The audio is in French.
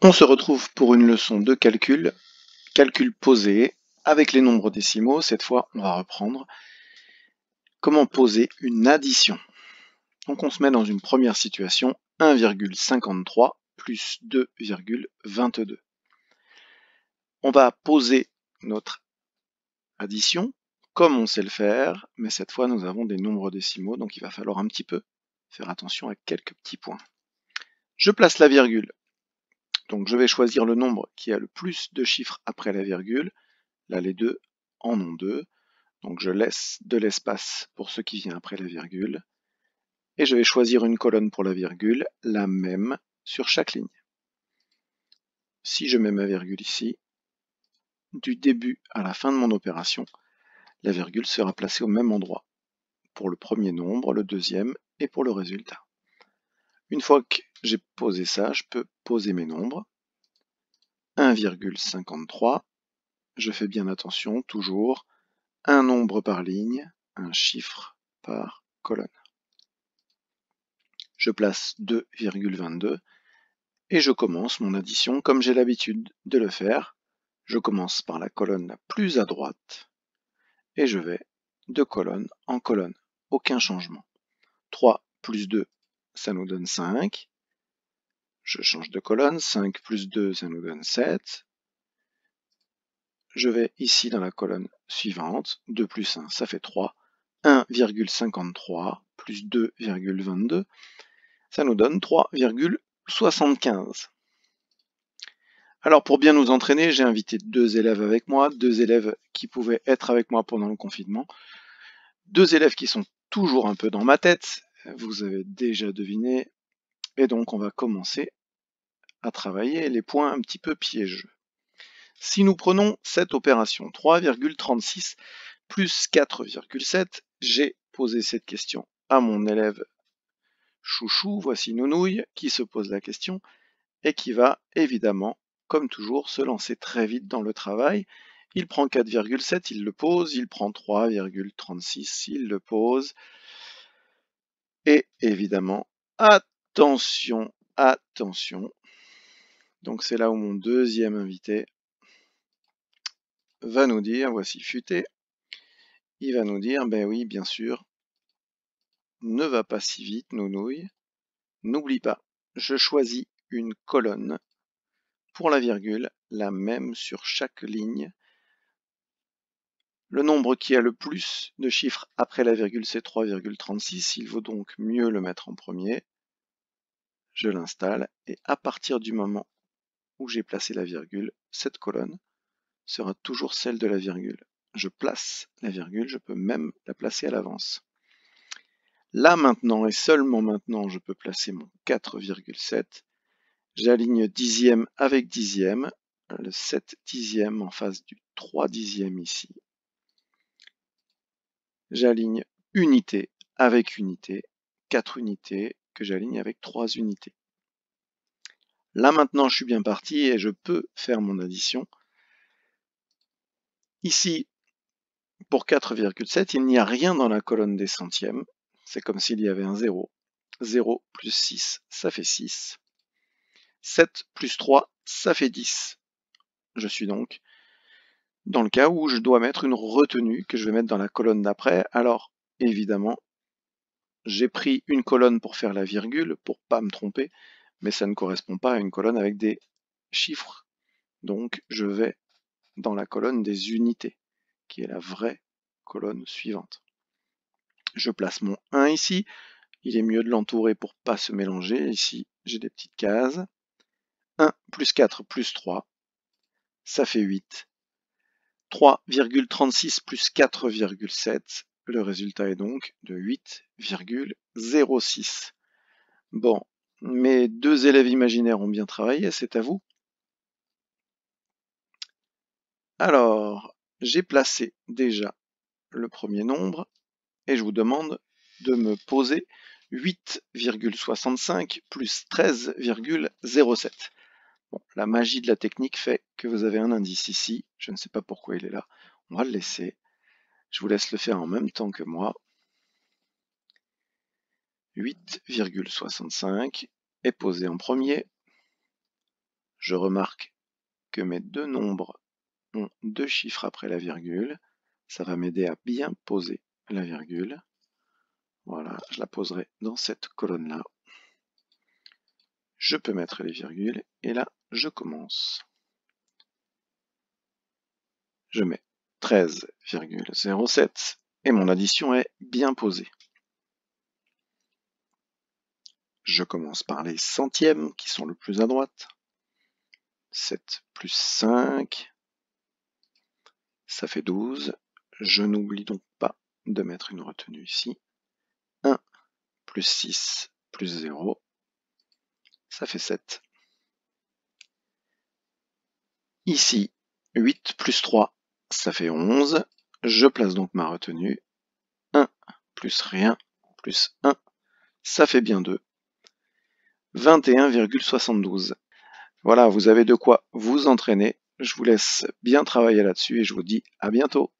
On se retrouve pour une leçon de calcul, calcul posé, avec les nombres décimaux. Cette fois, on va reprendre comment poser une addition. Donc on se met dans une première situation, 1,53 plus 2,22. On va poser notre addition comme on sait le faire, mais cette fois nous avons des nombres décimaux, donc il va falloir un petit peu faire attention à quelques petits points. Je place la virgule. Donc je vais choisir le nombre qui a le plus de chiffres après la virgule. Là les deux en ont deux. Donc je laisse de l'espace pour ce qui vient après la virgule. Et je vais choisir une colonne pour la virgule, la même sur chaque ligne. Si je mets ma virgule ici, du début à la fin de mon opération, la virgule sera placée au même endroit pour le premier nombre, le deuxième et pour le résultat. Une fois que j'ai posé ça, je peux mes nombres. 1,53, je fais bien attention, toujours, un nombre par ligne, un chiffre par colonne. Je place 2,22 et je commence mon addition comme j'ai l'habitude de le faire. Je commence par la colonne la plus à droite et je vais de colonne en colonne. Aucun changement. 3 plus 2, ça nous donne 5. Je change de colonne. 5 plus 2, ça nous donne 7. Je vais ici dans la colonne suivante. 2 plus 1, ça fait 3. 1,53 plus 2,22, ça nous donne 3,75. Alors pour bien nous entraîner, j'ai invité deux élèves avec moi, deux élèves qui pouvaient être avec moi pendant le confinement, deux élèves qui sont toujours un peu dans ma tête, vous avez déjà deviné, et donc on va commencer à travailler les points un petit peu piégeux. Si nous prenons cette opération 3,36 plus 4,7, j'ai posé cette question à mon élève chouchou, voici Nounouille, qui se pose la question et qui va évidemment comme toujours, se lancer très vite dans le travail. Il prend 4,7, il le pose, il prend 3,36, il le pose. Et évidemment, attention, attention. Donc c'est là où mon deuxième invité va nous dire, voici Futé, il va nous dire, ben oui, bien sûr, ne va pas si vite, nounouille. N'oublie pas, je choisis une colonne pour la virgule, la même sur chaque ligne. Le nombre qui a le plus de chiffres après la virgule, c'est 3,36. Il vaut donc mieux le mettre en premier. Je l'installe et à partir du moment où j'ai placé la virgule, cette colonne sera toujours celle de la virgule. Je place la virgule, je peux même la placer à l'avance. Là maintenant et seulement maintenant, je peux placer mon 4,7 J'aligne dixième avec dixième, le 7 dixième en face du 3 dixième ici. J'aligne unité avec unité, 4 unités que j'aligne avec 3 unités. Là maintenant je suis bien parti et je peux faire mon addition. Ici, pour 4,7, il n'y a rien dans la colonne des centièmes. C'est comme s'il y avait un 0. 0 plus 6, ça fait 6. 7 plus 3, ça fait 10. Je suis donc dans le cas où je dois mettre une retenue que je vais mettre dans la colonne d'après. Alors, évidemment, j'ai pris une colonne pour faire la virgule, pour pas me tromper, mais ça ne correspond pas à une colonne avec des chiffres. Donc, je vais dans la colonne des unités, qui est la vraie colonne suivante. Je place mon 1 ici. Il est mieux de l'entourer pour pas se mélanger. Ici, j'ai des petites cases. 1 plus 4 plus 3, ça fait 8. 3,36 plus 4,7, le résultat est donc de 8,06. Bon, mes deux élèves imaginaires ont bien travaillé, c'est à vous. Alors, j'ai placé déjà le premier nombre et je vous demande de me poser 8,65 plus 13,07 la magie de la technique fait que vous avez un indice ici. Je ne sais pas pourquoi il est là. On va le laisser. Je vous laisse le faire en même temps que moi. 8,65 est posé en premier. Je remarque que mes deux nombres ont deux chiffres après la virgule. Ça va m'aider à bien poser la virgule. Voilà, je la poserai dans cette colonne-là. Je peux mettre les virgules et là, je commence. Je mets 13,07 et mon addition est bien posée. Je commence par les centièmes qui sont le plus à droite. 7 plus 5, ça fait 12. Je n'oublie donc pas de mettre une retenue ici. 1 plus 6 plus 0, ça fait 7. Ici, 8 plus 3, ça fait 11. Je place donc ma retenue. 1 plus rien plus 1, ça fait bien 2. 21,72. Voilà, vous avez de quoi vous entraîner. Je vous laisse bien travailler là-dessus et je vous dis à bientôt.